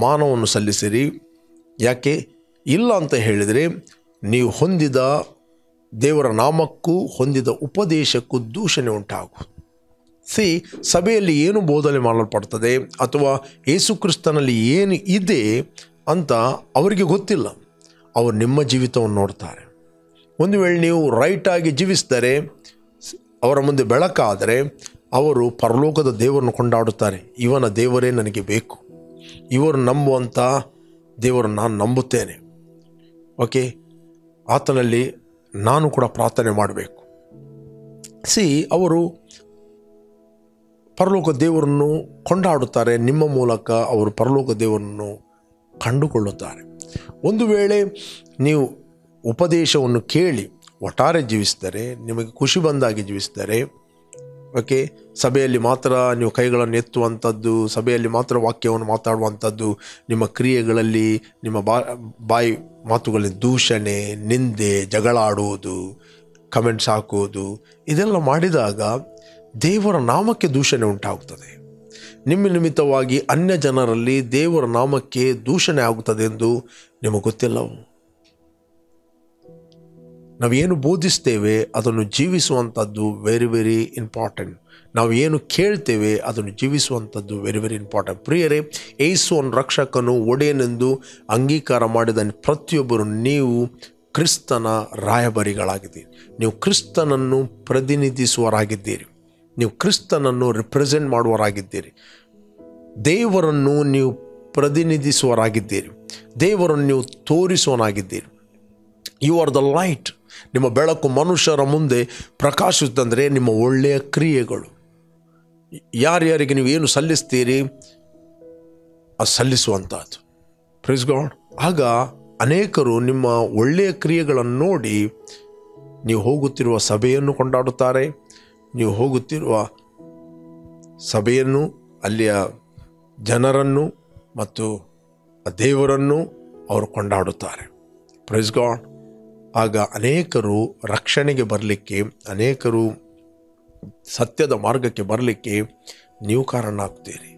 ಮಾನವನ್ನು ಸಲ್ಲಿಸಿರಿ. ಯಾಕೆ? ಇಲ್ಲ ಅಂತ ಹೇಳಿದರೆ, ನೀವು ಹೊಂದಿದ ದೇವರ ನಾಮಕ್ಕೂ ಹೊಂದಿದ ಉಪದೇಶಕ್ಕೂ ದೂಷಣೆ ಉಂಟಾಗು ಸಿ, ಸಭೆಯಲ್ಲಿ ಏನು ಬೋಧನೆ ಮಾಡಲ್ಪಡ್ತದೆ ಅಥವಾ ಯೇಸುಕ್ರಿಸ್ತನಲ್ಲಿ ಏನು ಇದೆ ಅಂತ ಅವರಿಗೆ ಗೊತ್ತಿಲ್ಲ. ಅವರು ನಿಮ್ಮ ಜೀವಿತವನ್ನು ನೋಡ್ತಾರೆ. ಒಂದು ವೇಳೆ ನೀವು ರೈಟಾಗಿ ಜೀವಿಸಿದರೆ, ಅವರ ಮುಂದೆ ಬೆಳಕಾದರೆ, ಅವರು ಪರಲೋಕದ ದೇವರನ್ನು ಕೊಂಡಾಡುತ್ತಾರೆ. ಇವನ ದೇವರೇ ನನಗೆ ಬೇಕು. ಇವರು ನಂಬುವಂಥ ದೇವರನ್ನು ನಾನು ನಂಬುತ್ತೇನೆ. ಓಕೆ, ಆತನಲ್ಲಿ ನಾನು ಕೂಡ ಪ್ರಾರ್ಥನೆ ಮಾಡಬೇಕು. ಸಿ, ಅವರು ಪರಲೋಕ ದೇವರನ್ನು ಕೊಂಡಾಡುತ್ತಾರೆ, ನಿಮ್ಮ ಮೂಲಕ ಅವರು ಪರಲೋಕ ದೇವರನ್ನು ಕಂಡುಕೊಳ್ಳುತ್ತಾರೆ. ಒಂದು ವೇಳೆ ನೀವು ಉಪದೇಶವನ್ನು ಕೇಳಿ, ಒಟ್ಟಾರೆ ಜೀವಿಸಿದರೆ, ನಿಮಗೆ ಖುಷಿ ಬಂದಾಗಿ ಜೀವಿಸಿದರೆ, ಓಕೆ, ಸಭೆಯಲ್ಲಿ ಮಾತ್ರ ನೀವು ಕೈಗಳನ್ನು ಎತ್ತುವಂಥದ್ದು, ಸಭೆಯಲ್ಲಿ ಮಾತ್ರ ವಾಕ್ಯವನ್ನು ಮಾತಾಡುವಂಥದ್ದು, ನಿಮ್ಮ ಕ್ರಿಯೆಗಳಲ್ಲಿ ನಿಮ್ಮ ಬಾ, ಬಾಯಿ ಮಾತುಗಳಲ್ಲಿ ದೂಷಣೆ, ನಿಂದೆ ಜಗಳ ಆಡುವುದು ಕಮೆಂಟ್ಸ್ ಹಾಕುವುದು, ಇದೆಲ್ಲ ಮಾಡಿದಾಗ ದೇವರ ನಾಮಕ್ಕೆ ದೂಷಣೆ ಉಂಟಾಗುತ್ತದೆ. ನಿಮ್ಮ ನಿಮಿತ್ತವಾಗಿ ಅನ್ಯ ಜನರಲ್ಲಿ ದೇವರ ನಾಮಕ್ಕೆ ದೂಷಣೆ ಆಗುತ್ತದೆ ಎಂದು ನಿಮಗೆ ಗೊತ್ತಿಲ್ಲವು ನಾವೇನು ಬೋಧಿಸ್ತೇವೆ, ಅದನ್ನು ಜೀವಿಸುವಂಥದ್ದು ವೆರಿ ವೆರಿ ಇಂಪಾರ್ಟೆಂಟ್ ನಾವು ಏನು ಕೇಳ್ತೇವೆ, ಅದನ್ನು ಜೀವಿಸುವಂಥದ್ದು ವೆರಿ ವೆರಿ ಇಂಪಾರ್ಟೆಂಟ್ ಪ್ರಿಯರೇ ಏಸುವನ್ ರಕ್ಷಕನು ಒಡೆಯನೆಂದು ಅಂಗೀಕಾರ ಮಾಡಿದ ಪ್ರತಿಯೊಬ್ಬರು ನೀವು ಕ್ರಿಸ್ತನ ರಾಯಭಾರಿಗಳಾಗಿದ್ದೀರಿ. ನೀವು ಕ್ರಿಸ್ತನನ್ನು ಪ್ರತಿನಿಧಿಸುವರಾಗಿದ್ದೀರಿ ನೀವು ಕ್ರಿಸ್ತನನ್ನು ರಿಪ್ರೆಸೆಂಟ್ ಮಾಡುವರಾಗಿದ್ದೀರಿ ದೇವರನ್ನು ನೀವು ಪ್ರತಿನಿಧಿಸುವರಾಗಿದ್ದೀರಿ ದೇವರನ್ನು ನೀವು ತೋರಿಸುವನಾಗಿದ್ದೀರಿ ಯು ಆರ್ ದ ಲೈಟ್ ನಿಮ್ಮ ಬೆಳಕು ಮನುಷ್ಯರ ಮುಂದೆ ಪ್ರಕಾಶಿಸುತ್ತಂದರೆ ನಿಮ್ಮ ಒಳ್ಳೆಯ ಕ್ರಿಯೆಗಳು. ಯಾರ್ಯಾರಿಗೆ ನೀವು ಏನು ಸಲ್ಲಿಸ್ತೀರಿ? ಅದು ಸಲ್ಲಿಸುವಂಥದ್ದು ಪ್ರಿಸ್ ಗಾಡ್ ಆಗ ಅನೇಕರು ನಿಮ್ಮ ಒಳ್ಳೆಯ ಕ್ರಿಯೆಗಳನ್ನು ನೋಡಿ ನೀವು ಹೋಗುತ್ತಿರುವ ಸಭೆಯನ್ನು ಕೊಂಡಾಡುತ್ತಾರೆ. ನೀವು ಹೋಗುತ್ತಿರುವ ಸಭೆಯನ್ನು, ಅಲ್ಲಿಯ ಜನರನ್ನು ಮತ್ತು ದೇವರನ್ನು ಅವರು ಕೊಂಡಾಡುತ್ತಾರೆ. ಪ್ರೈಸ್ ಗಾಡ್ ಆಗ ಅನೇಕರು ರಕ್ಷಣೆಗೆ ಬರಲಿಕ್ಕೆ, ಅನೇಕರು ಸತ್ಯದ ಮಾರ್ಗಕ್ಕೆ ಬರಲಿಕ್ಕೆ ನೀವು ಕಾರಣ ಆಗ್ತೀರಿ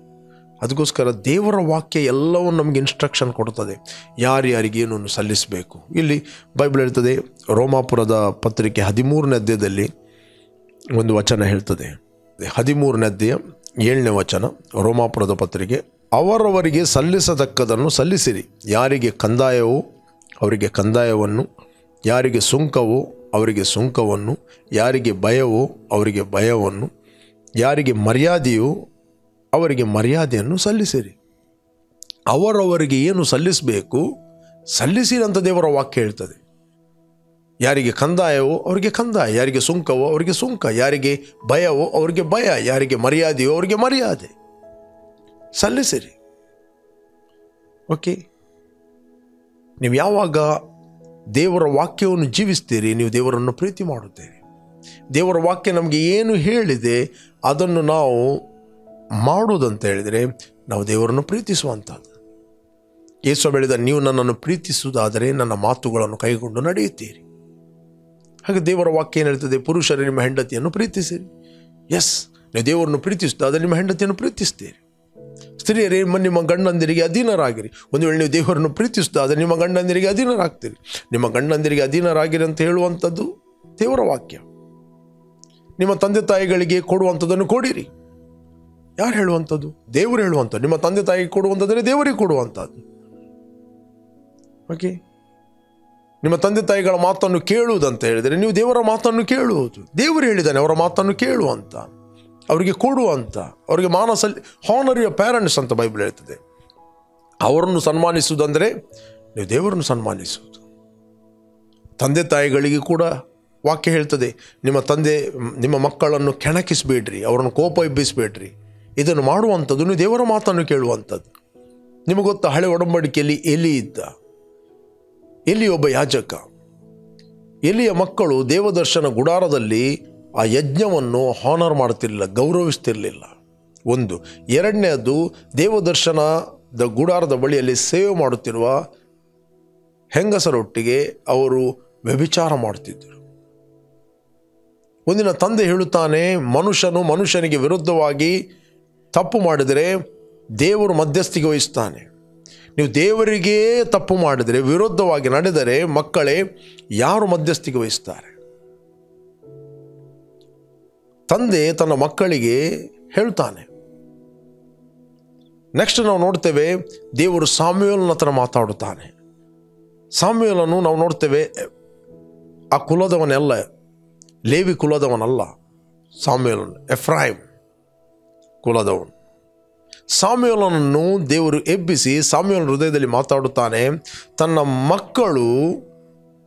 ಅದಕ್ಕೋಸ್ಕರ ದೇವರ ವಾಕ್ಯ ಎಲ್ಲವನ್ನು ನಮಗೆ ಇನ್ಸ್ಟ್ರಕ್ಷನ್ ಕೊಡ್ತದೆ. ಯಾರ್ಯಾರಿಗೆ ಏನನ್ನು ಸಲ್ಲಿಸಬೇಕು. ಇಲ್ಲಿ ಬೈಬಲ್ ಹೇಳ್ತದೆ, ರೋಮಾಪುರದ ಪತ್ರಿಕೆ ಹದಿಮೂರನೇ ಅಧ್ಯಾಯದಲ್ಲಿ ಒಂದು ವಚನ ಹೇಳ್ತದೆ. ಅಧ್ಯಾಯ ಏಳನೇ ವಚನ, ರೋಮಾಪುರದ ಪತ್ರಿಕೆ, ಅವರವರಿಗೆ ಸಲ್ಲಿಸತಕ್ಕದನ್ನು ಸಲ್ಲಿಸಿರಿ. ಯಾರಿಗೆ ಕಂದಾಯವೋ ಅವರಿಗೆ ಕಂದಾಯವನ್ನು, ಯಾರಿಗೆ ಸುಂಕವೋ ಅವರಿಗೆ ಸುಂಕವನ್ನು, ಯಾರಿಗೆ ಭಯವೋ ಅವರಿಗೆ ಭಯವನ್ನು, ಯಾರಿಗೆ ಮರ್ಯಾದೆಯೋ ಅವರಿಗೆ ಮರ್ಯಾದೆಯನ್ನು ಸಲ್ಲಿಸಿರಿ. ಅವರವರಿಗೆ ಏನು ಸಲ್ಲಿಸಬೇಕು? ಸಲ್ಲಿಸಿರಿ ಅಂತ ದೇವರ ವಾಕ್ಯ ಹೇಳ್ತದೆ. ಯಾರಿಗೆ ಕಂದಾಯವೋ ಅವರಿಗೆ ಕಂದಾಯ, ಯಾರಿಗೆ ಸುಂಕವೋ ಅವರಿಗೆ ಸುಂಕ, ಯಾರಿಗೆ ಭಯವೋ ಅವರಿಗೆ ಭಯ, ಯಾರಿಗೆ ಮರ್ಯಾದೆಯೋ ಅವರಿಗೆ ಮರ್ಯಾದೆ. ಸಲ್ಲಿಸಿರಿ. ಓಕೆ? ನೀವು ಯಾವಾಗ ದೇವರ ವಾಕ್ಯವನ್ನು ಜೀವಿಸ್ತೀರಿ, ನೀವು ದೇವರನ್ನು ಪ್ರೀತಿ ಮಾಡುತ್ತೀರಿ. ದೇವರ ವಾಕ್ಯ ನಮಗೆ ಏನು ಹೇಳಿದೆ, ಅದನ್ನು ನಾವು ಮಾಡುವುದಂತ ಹೇಳಿದರೆ ನಾವು ದೇವರನ್ನು ಪ್ರೀತಿಸುವಂಥದ್ದು. ಯೇಸು ಬೆಳೆದ ನೀವು ನನ್ನನ್ನು ಪ್ರೀತಿಸುವುದಾದರೆ ನನ್ನ ಮಾತುಗಳನ್ನು ಕೈಗೊಂಡು ನಡೆಯುತ್ತೀರಿ. ಹಾಗೆ ದೇವರ ವಾಕ್ಯ ಏನು ಹೇಳ್ತದೆ ಪುರುಷರೇ ನಿಮ್ಮ ಹೆಂಡತಿಯನ್ನು ಪ್ರೀತಿಸಿರಿ. ಎಸ್ ನೀವು ದೇವರನ್ನು ಪ್ರೀತಿಸುವುದಾದರೆ ನಿಮ್ಮ ಹೆಂಡತಿಯನ್ನು ಪ್ರೀತಿಸ್ತೀರಿ. ಸ್ತ್ರೀಯರೇ ನಿಮ್ಮ ಗಂಡಂದಿರಿಗೆ ಅಧೀನರಾಗಿರಿ. ಒಂದು ವೇಳೆ ನೀವು ದೇವರನ್ನು ಪ್ರೀತಿಸುವುದಾದರೆ ನಿಮ್ಮ ಗಂಡಂದಿರಿಗೆ ಅಧೀನರಾಗ್ತೀರಿ. ನಿಮ್ಮ ಗಂಡಂದಿರಿಗೆ ಅಧೀನರಾಗಿರಿ ಅಂತ ಹೇಳುವಂಥದ್ದು ದೇವರ ವಾಕ್ಯ. ನಿಮ್ಮ ತಂದೆ ತಾಯಿಗಳಿಗೆ ಕೊಡುವಂಥದ್ದನ್ನು ಕೊಡಿರಿ. ಯಾರು ಹೇಳುವಂಥದ್ದು? ದೇವರು ಹೇಳುವಂಥದ್ದು. ನಿಮ್ಮ ತಂದೆ ತಾಯಿಗೆ ಕೊಡುವಂಥದ್ದರೆ ದೇವರಿಗೆ ಕೊಡುವಂಥದ್ದು. ಓಕೆ ನಿಮ್ಮ ತಂದೆ ತಾಯಿಗಳ ಮಾತನ್ನು ಕೇಳುವುದಂತ ಹೇಳಿದರೆ ನೀವು ದೇವರ ಮಾತನ್ನು ಕೇಳುವುದು. ದೇವರು ಹೇಳಿದ್ದಾನೆ, ಅವರ ಮಾತನ್ನು ಕೇಳುವಂತ, ಅವರಿಗೆ ಕೊಡುವಂತ, ಅವರಿಗೆ ಮಾನಸಲ್ಲಿ ಹಾನರ್ ಯ ಪ್ಯಾರೆಂಟ್ಸ್ ಅಂತ ಬೈಬಲ್ ಹೇಳ್ತದೆ. ಅವರನ್ನು ಸನ್ಮಾನಿಸುವುದಂದರೆ ನೀವು ದೇವರನ್ನು ಸನ್ಮಾನಿಸುವುದು. ತಂದೆ ತಾಯಿಗಳಿಗೆ ಕೂಡ ವಾಕ್ಯ ಹೇಳ್ತದೆ, ನಿಮ್ಮ ತಂದೆ, ನಿಮ್ಮ ಮಕ್ಕಳನ್ನು ಕೆಣಕಿಸಬೇಡ್ರಿ, ಅವರನ್ನು ಕೋಪ ಎಬ್ಬಿಸಬೇಡ್ರಿ. ಇದನ್ನು ಮಾಡುವಂಥದ್ದು ನೀವು ದೇವರ ಮಾತನ್ನು ಕೇಳುವಂಥದ್ದು. ನಿಮಗೆ ಗೊತ್ತಾ ಹಳೆ ಒಡಂಬಡಿಕೆಯಲ್ಲಿ ಎಲಿ ಇದ್ದ? ಎಲಿ ಒಬ್ಬ ಯಾಜಕ? ಎಲಿಯ ಮಕ್ಕಳು ದೇವದರ್ಶನ ಗುಡಾರದಲ್ಲಿ ಆ ಯಜ್ಞವನ್ನು ಹಾನರ್ ಮಾಡ್ತಿರಲಿಲ್ಲ ಗೌರವಿಸ್ತಿರಲಿಲ್ಲ ಒಂದು, ಎರಡನೇದು ದ ಗುಡಾರದ ಬಳಿಯಲ್ಲಿ ಸೇವೆ ಮಾಡುತ್ತಿರುವ ಹೆಂಗಸರೊಟ್ಟಿಗೆ ಅವರು ವ್ಯಭಿಚಾರ ಮಾಡುತ್ತಿದ್ದರು. ಒಂದಿನ ತಂದೆ ಹೇಳುತ್ತಾನೆ, ಮನುಷ್ಯನು ಮನುಷ್ಯನಿಗೆ ವಿರುದ್ಧವಾಗಿ ತಪ್ಪು ಮಾಡಿದರೆ ದೇವರು ಮಧ್ಯಸ್ಥಿಗೆ ವಹಿಸ್ತಾನೆ ನೀವು ದೇವರಿಗೇ ತಪ್ಪು ಮಾಡಿದರೆ, ವಿರುದ್ಧವಾಗಿ ನಡೆದರೆ ಮಕ್ಕಳೇ, ಯಾರು ಮಧ್ಯಸ್ಥಿಕೆ ವಹಿಸ್ತಾರೆ? ತಂದೆ ತನ್ನ ಮಕ್ಕಳಿಗೆ ಹೇಳ್ತಾನೆ. ನೆಕ್ಸ್ಟ್ ನಾವು ನೋಡ್ತೇವೆ, ದೇವರು ಸಾಮ್ಯೂಲ್ನ ಹತ್ರ ಮಾತಾಡುತ್ತಾನೆ. ಸಾಮ್ಯೂಲನ್ನು ನಾವು ನೋಡ್ತೇವೆ, ಆ ಕುಲದವನೆಲ್ಲ, ಲೇವಿ ಕುಲದವನಲ್ಲ, ಸಾಮ್ಯೂಲನ್, ಎಫ್ರಾಯಿಮ್ ಕುಲದವನು. ಸಾಮ್ಯುಯಲನನ್ನು ದೇವರು ಎಬ್ಬಿಸಿ ಸಾಮ್ಯುಯಲ್ ಹೃದಯದಲ್ಲಿ ಮಾತಾಡುತ್ತಾನೆ. ತನ್ನ ಮಕ್ಕಳು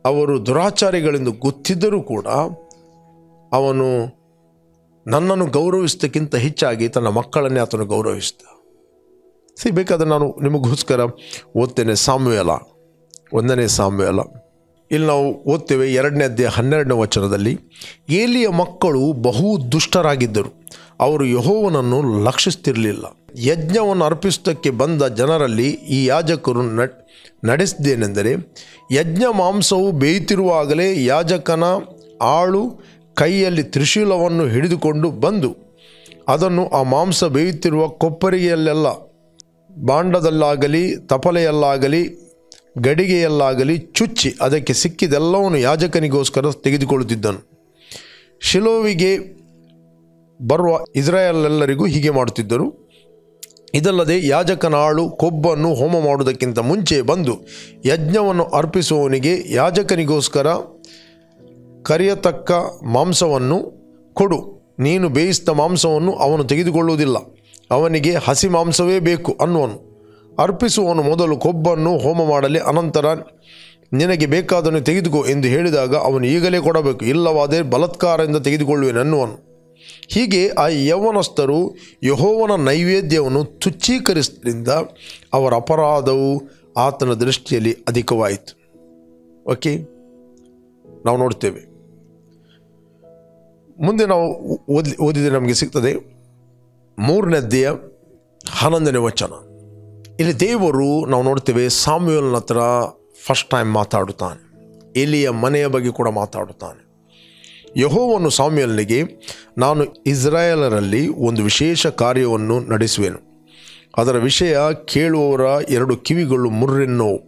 ಅವರು ದುರಾಚಾರಿಗಳೆಂದು ಗೊತ್ತಿದ್ದರೂ ಕೂಡ ಅವನು ನನ್ನನ್ನು ಗೌರವಿಸೋದಕ್ಕಿಂತ ಹೆಚ್ಚಾಗಿ ತನ್ನ ಮಕ್ಕಳನ್ನೇ ಆತನು ಗೌರವಿಸಿದ. ಸಿ, ಬೇಕಾದ್ರೆ ನಾನು ನಿಮಗೋಸ್ಕರ ಓದ್ತೇನೆ ಸಾಮ್ಯಲ ಒಂದನೇ ಸಾಮ್ಯಲ ಇಲ್ಲಿ ನಾವು ಓದ್ತೇವೆ ಎರಡನೇ ಅಧ್ಯಾಯ ಹನ್ನೆರಡನೇ ವಚನದಲ್ಲಿ, ಏಲಿಯ ಮಕ್ಕಳು ಬಹು ದುಷ್ಟರಾಗಿದ್ದರು, ಅವರು ಯಹೋವನನ್ನು ಲಕ್ಷಿಸ್ತಿರಲಿಲ್ಲ ಯಜ್ಞವನ್ನು ಅರ್ಪಿಸುವುದಕ್ಕೆ ಬಂದ ಜನರಲ್ಲಿ ಈ ಯಾಜಕರು ನಡ್ ನಡೆಸಿದ್ದೇನೆಂದರೆ, ಯಜ್ಞ ಮಾಂಸವು ಬೇಯುತ್ತಿರುವಾಗಲೇ ಯಾಜಕನ ಆಳು ಕೈಯಲ್ಲಿ ತ್ರಿಶೂಲವನ್ನು ಹಿಡಿದುಕೊಂಡು ಬಂದು, ಅದನ್ನು ಆ ಮಾಂಸ ಬೇಯುತ್ತಿರುವ ಕೊಪ್ಪರಿಗೆಯಲ್ಲೆಲ್ಲ ಬಾಂಡದಲ್ಲಾಗಲಿ, ತಪಲೆಯಲ್ಲಾಗಲಿ, ಗಡಿಗೆಯಲ್ಲಾಗಲಿ ಚುಚ್ಚಿ ಅದಕ್ಕೆ ಸಿಕ್ಕಿದೆಲ್ಲವನ್ನು ಯಾಜಕನಿಗೋಸ್ಕರ ತೆಗೆದುಕೊಳ್ಳುತ್ತಿದ್ದನು. ಶಿಲೋವಿಗೆ ಬರುವ ಇಸ್ರಾಯೇಲೆಲ್ಲರಿಗೂ ಹೀಗೆ ಮಾಡುತ್ತಿದ್ದರು ಇದಲ್ಲದೆ ಯಾಜಕನ ಆಳು ಕೊಬ್ಬನ್ನು ಹೋಮ ಮಾಡುವುದಕ್ಕಿಂತ ಮುಂಚೆ ಬಂದು ಯಜ್ಞವನ್ನು ಅರ್ಪಿಸುವವನಿಗೆ ಯಾಜಕನಿಗೋಸ್ಕರ ಕರೆಯತಕ್ಕ ಮಾಂಸವನ್ನು ಕೊಡು. ನೀನು ಬೇಯಿಸಿದ ಮಾಂಸವನ್ನು ಅವನು ತೆಗೆದುಕೊಳ್ಳುವುದಿಲ್ಲ. ಅವನಿಗೆ ಹಸಿ ಮಾಂಸವೇ ಬೇಕು ಅನ್ನುವನು. ಅರ್ಪಿಸುವವನು ಮೊದಲು ಕೊಬ್ಬನ್ನು ಹೋಮ ಮಾಡಲಿ ಅನಂತರ ನಿನಗೆ ಬೇಕಾದನ್ನು ತೆಗೆದುಕೋ ಎಂದು ಹೇಳಿದಾಗ ಅವನು ಈಗಲೇ ಕೊಡಬೇಕು. ಇಲ್ಲವಾದರೆ ಬಲತ್ಕಾರದಿಂದ ತೆಗೆದುಕೊಳ್ಳುವೆನು ಅನ್ನುವನು ಹೀಗೆ ಆ ಯೌವನಸ್ಥರು ಯಹೋವನ ನೈವೇದ್ಯವನ್ನು ತುಚ್ಛೀಕರಿಸಿದ್ರಿಂದ ಅವರ ಅಪರಾಧವು ಆತನ ದೃಷ್ಟಿಯಲ್ಲಿ ಅಧಿಕವಾಯಿತು. ಓಕೆ? ನಾವು ನೋಡ್ತೇವೆ. ಮುಂದೆ ನಾವು ಓದಿ ಓದಿದರೆ ನಮಗೆ ಸಿಗ್ತದೆ. ಮೂರನೇ ಅಧ್ಯಾಯ ಹನ್ನೊಂದನೇ ವಚನ. ಇಲ್ಲಿ ದೇವರು ನಾವು ನೋಡ್ತೇವೆ ಸಾಮ್ಯುಯಲ್ನ ಹತ್ರ ಫಸ್ಟ್ ಟೈಮ್ ಮಾತಾಡುತ್ತಾನೆ. ಎಲಿಯ ಮನೆಯ ಬಗ್ಗೆ ಕೂಡ ಮಾತಾಡುತ್ತಾನೆ. ಯಹೋವನ್ನು ಸಾಮ್ಯಲ್ನಿಗೆ, ನಾನು ಇಸ್ರಾಯೇಲರಲ್ಲಿ ಒಂದು ವಿಶೇಷ ಕಾರ್ಯವನ್ನು ನಡೆಸುವೆನು. ಅದರ ವಿಷಯ ಕೇಳುವವರ ಎರಡು ಕಿವಿಗಳು ಮುರ್ರೆನ್ನೋವು.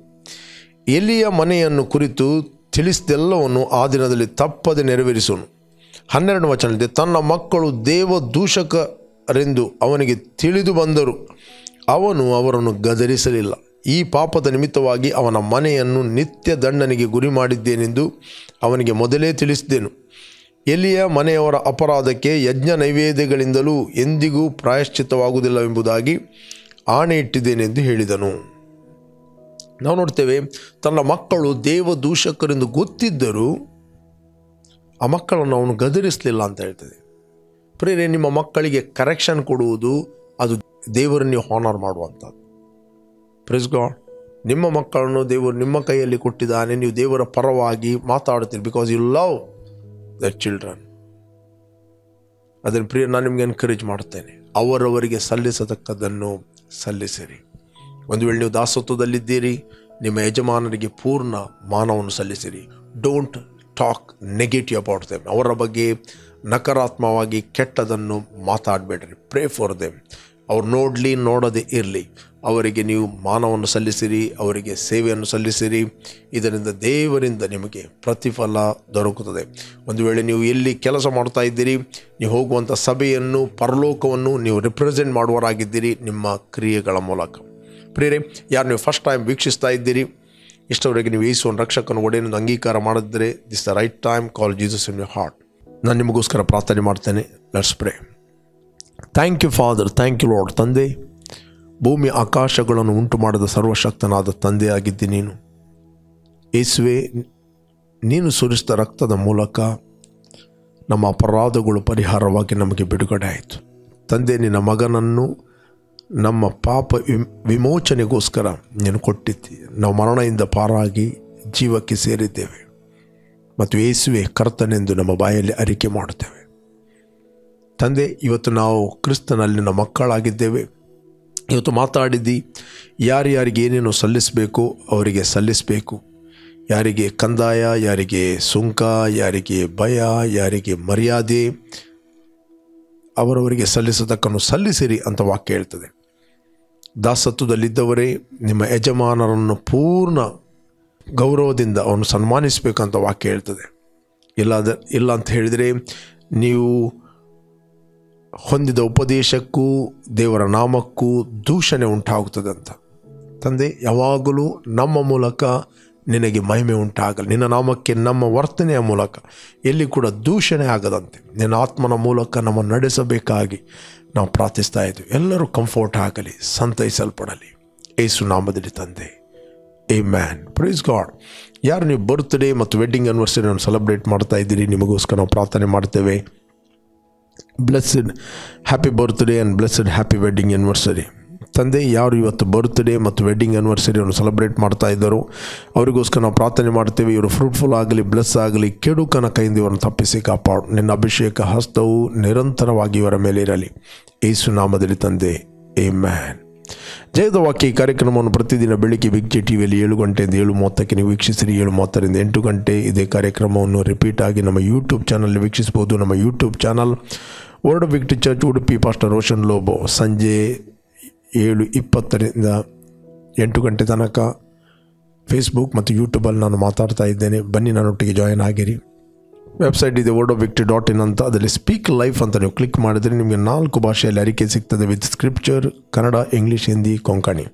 ಎಲ್ಲಿಯ ಮನೆಯನ್ನು ಕುರಿತು ತಿಳಿಸಿದೆಲ್ಲವನ್ನು ಆ ದಿನದಲ್ಲಿ ತಪ್ಪದೆ ನೆರವೇರಿಸೋನು ಹನ್ನೆರಡು ವಚನದಲ್ಲಿ ತನ್ನ ಮಕ್ಕಳು ದೇವ ದೂಷಕರೆಂದು ಅವನಿಗೆ ತಿಳಿದು ಬಂದರು. ಅವನು ಅವರನ್ನು ಗದರಿಸಲಿಲ್ಲ. ಈ ಪಾಪದ ನಿಮಿತ್ತವಾಗಿ ಅವನ ಮನೆಯನ್ನು ನಿತ್ಯ ದಂಡನೆಗೆ ಗುರಿ ಮಾಡಿದ್ದೇನೆಂದು ಅವನಿಗೆ ಮೊದಲೇ ತಿಳಿಸಿದೆನು ಎಲಿಯ ಮನೆಯವರ ಅಪರಾಧಕ್ಕೆ ಯಜ್ಞ ನೈವೇದ್ಯಗಳಿಂದಲೂ ಎಂದಿಗೂ ಪ್ರಾಯಶ್ಚಿತ್ತವಾಗುವುದಿಲ್ಲವೆಂಬುದಾಗಿ ಆಣೆ ಇಟ್ಟಿದ್ದೇನೆಂದು ಹೇಳಿದನು. ನಾವು ನೋಡ್ತೇವೆ, ತನ್ನ ಮಕ್ಕಳು ದೇವ ದೂಷಕರೆಂದು ಗೊತ್ತಿದ್ದರೂ ಆ ಮಕ್ಕಳನ್ನು ಅವನು ಗದರಿಸಲಿಲ್ಲ ಅಂತ ಹೇಳ್ತದೆ. ಪ್ರೇರೆ ನಿಮ್ಮ ಮಕ್ಕಳಿಗೆ ಕರೆಕ್ಷನ್ ಕೊಡುವುದು ಅದು ದೇವರನ್ನೇ ಹಾನರ್ ಮಾಡುವಂಥದ್ದು. ಪ್ರೆಸ್ ಗಾಡ್ ನಿಮ್ಮ ಮಕ್ಕಳನ್ನು ದೇವರು ನಿಮ್ಮ ಕೈಯಲ್ಲಿ ಕೊಟ್ಟಿದ್ದಾನೆ. ನೀವು ದೇವರ ಪರವಾಗಿ ಮಾತಾಡ್ತೀರಿ because you love the children ಅದನ್ನು ಪ್ರಿಯ, ನಾನು ನಿಮಗೆ ಎನ್ಕರೇಜ್ ಮಾಡ್ತೇನೆ ಅವರವರಿಗೆ ಸಲ್ಲಿಸತಕ್ಕದನ್ನು ಸಲ್ಲಿಸಿರಿ. ಒಂದು ವೇಳೆ ನೀವು ದಾಸತ್ವದಲ್ಲಿದ್ದೀರಿ, ನಿಮ್ಮ ಯಜಮಾನರಿಗೆ ಪೂರ್ಣ ಮಾನವನ್ನು ಸಲ್ಲಿಸಿರಿ. Don't talk negative about them ಅವರ ಬಗ್ಗೆ ನಕಾರಾತ್ಮಕವಾಗಿ ಕೆಟ್ಟದನ್ನು ಮಾತಾಡಬೇಡ್ರಿ. ಪ್ರೇ ಫಾರ್ ದೆಮ್ ಅವ್ರು ನೋಡಲಿ, ನೋಡೋದೇ ಇರಲಿ. ಅವರಿಗೆ ನೀವು ಮಾನವನ್ನು ಸಲ್ಲಿಸಿರಿ, ಅವರಿಗೆ ಸೇವೆಯನ್ನು ಸಲ್ಲಿಸಿರಿ. ಇದರಿಂದ ದೇವರಿಂದ ನಿಮಗೆ ಪ್ರತಿಫಲ ದೊರಕುತ್ತದೆ. ಒಂದು ವೇಳೆ ನೀವು ಎಲ್ಲಿ ಕೆಲಸ ಮಾಡ್ತಾ ಇದ್ದೀರಿ, ನೀವು ಹೋಗುವಂಥ ಸಭೆಯನ್ನು, ಪರಲೋಕವನ್ನು ನೀವು ರಿಪ್ರೆಸೆಂಟ್ ಮಾಡುವರಾಗಿದ್ದೀರಿ ನಿಮ್ಮ ಕ್ರಿಯೆಗಳ ಮೂಲಕ. ಪ್ರಿಯರೇ, ಯಾರು ನೀವು ಫಸ್ಟ್ ಟೈಮ್ ವೀಕ್ಷಿಸ್ತಾ ಇದ್ದೀರಿ ಇಷ್ಟವರೆಗೆ ನೀವು ಯೇಸುವನ್ನು ರಕ್ಷಕನ ಒಡೆಯನ್ನು ಅಂಗೀಕಾರ ಮಾಡಿದ್ರೆ this the right time call Jesus in your heart ನಾನು ನಿಮಗೋಸ್ಕರ ಪ್ರಾರ್ಥನೆ ಮಾಡ್ತೇನೆ. Let's pray thank you father thank you Lord ತಂದೆ ಭೂಮಿ ಆಕಾಶಗಳನ್ನು ಉಂಟು ಮಾಡಿದ ಸರ್ವಶಕ್ತನಾದ ತಂದೆಯಾಗಿದ್ದಿ ನೀನು. ಯೇಸುವೆ, ನೀನು ಸುರಿಸಿದ ರಕ್ತದ ಮೂಲಕ ನಮ್ಮ ಅಪರಾಧಗಳು ಪರಿಹಾರವಾಗಿ ನಮಗೆ ಬಿಡುಗಡೆ ಆಯಿತು. ತಂದೆ, ನಿನ್ನ ಮಗನನ್ನು ನಮ್ಮ ಪಾಪ ವಿಮ್, ವಿಮೋಚನೆಗೋಸ್ಕರ ನೀನು ಕೊಟ್ಟಿದ್ದಿ. ನಾವು ಮರಣದಿಂದ ಪಾರಾಗಿ ಜೀವಕ್ಕೆ ಸೇರಿದ್ದೇವೆ. ಮತ್ತು ಯೇಸುವೆ ಕರ್ತನೆಂದು ನಮ್ಮ ಬಾಯಲ್ಲಿ ಅರಿಕೆ ಮಾಡುತ್ತೇವೆ. ತಂದೆ, ಇವತ್ತು ನಾವು ಕ್ರಿಸ್ತನಲ್ಲಿನ ಮಕ್ಕಳಾಗಿದ್ದೇವೆ. ಇವತ್ತು ಮಾತಾಡಿದ್ದಿ ಯಾರ್ಯಾರಿಗೆ ಏನೇನು ಸಲ್ಲಿಸಬೇಕು ಅವರಿಗೆ ಸಲ್ಲಿಸಬೇಕು. ಯಾರಿಗೆ ಕಂದಾಯ, ಯಾರಿಗೆ ಸುಂಕ, ಯಾರಿಗೆ ಭಯ, ಯಾರಿಗೆ ಮರ್ಯಾದೆ ಅವರವರಿಗೆ ಸಲ್ಲಿಸತಕ್ಕನ್ನು ಸಲ್ಲಿಸಿರಿ ಅಂತ ವಾಕ್ಯ ಹೇಳ್ತದೆ. ದಾಸತ್ವದಲ್ಲಿದ್ದವರೇ, ನಿಮ್ಮ ಯಜಮಾನರನ್ನು ಪೂರ್ಣ ಗೌರವದಿಂದ ಅವನು ಸನ್ಮಾನಿಸಬೇಕಂತ ವಾಕ್ಯ ಹೇಳ್ತದೆ. ಇಲ್ಲಾದ ಇಲ್ಲ ಅಂತ ಹೇಳಿದರೆ, ನೀವು ಹೊಂದಿದ ಉಪದೇಶಕ್ಕೂ, ದೇವರ ನಾಮಕ್ಕೂ ದೂಷಣೆ ಅಂತ ತಂದೆ, ಯಾವಾಗಲೂ ನಮ್ಮ ಮೂಲಕ ನಿನಗೆ ಮಹಿಮೆ ಉಂಟಾಗಲಿ. ನಿನ್ನ ನಾಮಕ್ಕೆ ನಮ್ಮ ವರ್ತನೆಯ ಮೂಲಕ ಎಲ್ಲಿ ಕೂಡ ದೂಷಣೆ ಆಗದಂತೆ. ನಿನ್ನ ಆತ್ಮನ ಮೂಲಕ ನಮ್ಮ ನಡೆಸಬೇಕಾಗಿ ನಾವು ಪ್ರಾರ್ಥಿಸ್ತಾ ಇದ್ವಿ. ಎಲ್ಲರೂ ಕಂಫರ್ಟ್ ಆಗಲಿ, ಸಂತೈಸಲ್ಪಡಲಿ. ಏಸು ನಾಮದಲ್ಲಿ ತಂದೆ. ಎ ಮ್ಯಾನ್ ಪ್ರೈಸ್ ಗಾಡ್ ಯಾರು ನೀವು ಬರ್ತ್ಡೇ ಮತ್ತು ವೆಡ್ಡಿಂಗ್ ಆ್ಯನಿವರ್ಸರಿಯನ್ನು ಸೆಲೆಬ್ರೇಟ್ ಮಾಡ್ತಾ ಇದ್ದೀರಿ, ನಿಮಗೋಸ್ಕರ ನಾವು ಪ್ರಾರ್ಥನೆ ಮಾಡ್ತೇವೆ. Blessed happy birthday and blessed happy wedding anniversary ತಂದೆ, ಯಾರು ಇವತ್ತು ಬರ್ತ್ಡೇ ಮತ್ತು ವೆಡ್ಡಿಂಗ್ ಆ್ಯನಿವರ್ಸರಿಯನ್ನು ಸೆಲೆಬ್ರೇಟ್ ಮಾಡ್ತಾ ಇದ್ದರು, ಅವರಿಗೋಸ್ಕರ ನಾವು ಪ್ರಾರ್ಥನೆ ಮಾಡ್ತೇವೆ. ಇವರು ಫ್ರೂಟ್ಫುಲ್ ಆಗಲಿ ಬ್ಲೆಸ್ ಆಗಲಿ ಕೆಡುಕನ ಕೈಯಿಂದ ಇವರನ್ನು ತಪ್ಪಿಸಿ ಕಾಪಾಡು. ನಿನ್ನ ಅಭಿಷೇಕ ಹಸ್ತವು ನಿರಂತರವಾಗಿ ಇವರ ಮೇಲೆ ಇರಲಿ. ಏಸು ನಾಮದಲ್ಲಿ ತಂದೆ ಏ ಮ್ಯಾನ್ ಜಯದ ವಾಕ್ಯ ಕಾರ್ಯಕ್ರಮವನ್ನು ಪ್ರತಿದಿನ ಬೆಳಿಗ್ಗೆ ಬಿಗ್ ಜೆ ಟಿ ವಿಯಲ್ಲಿ ಏಳು ಗಂಟೆಯಿಂದ ಏಳು ಮೂವತ್ತಕ್ಕೆ ನೀವು ವೀಕ್ಷಿಸಿರಿ. ಏಳು ಮೂವತ್ತರಿಂದ ಎಂಟು ಗಂಟೆ ಇದೇ ಕಾರ್ಯಕ್ರಮವನ್ನು ರಿಪೀಟ್ ಆಗಿ ನಮ್ಮ ಯೂಟ್ಯೂಬ್ ಚಾನಲ್ ವೀಕ್ಷಿಸ್ಬೋದು ನಮ್ಮ YouTube channel word victory church Udupi pastor Roshan Lobo ಸಂಜೆ ಏಳು ಇಪ್ಪತ್ತರಿಂದ ಎಂಟು ಗಂಟೆ ತನಕ ಫೇಸ್ಬುಕ್ ಮತ್ತು ಯೂಟ್ಯೂಬಲ್ಲಿ ನಾನು ಮಾತಾಡ್ತಾ ಇದ್ದೇನೆ. ಬನ್ನಿ ನನ್ನೊಟ್ಟಿಗೆ ಜಾಯಿನ್ ಆಗಿರಿ. ವೆಬ್ಸೈಟ್ ಇದೆ word of victory dot in ಅಂತ. ಅದರಲ್ಲಿ ಸ್ಪೀಕ್ ಲೈಫ್ ಅಂತ ನೀವು ಕ್ಲಿಕ್ ಮಾಡಿದರೆ ನಿಮಗೆ ನಾಲ್ಕು ಭಾಷೆಯಲ್ಲಿ ಅರಿಕೆ ಸಿಗ್ತದೆ with scripture Kannada English Hindi Konkani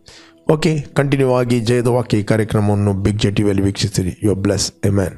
okay continue ಆಗಿ ಜಯದ ವಾಕ್ಯ ಈ ಕಾರ್ಯಕ್ರಮವನ್ನು ಬಿಗ್ ಜೆ ಟಿವಿಯಲ್ಲಿ ವೀಕ್ಷಿಸಿರಿ. You bless a man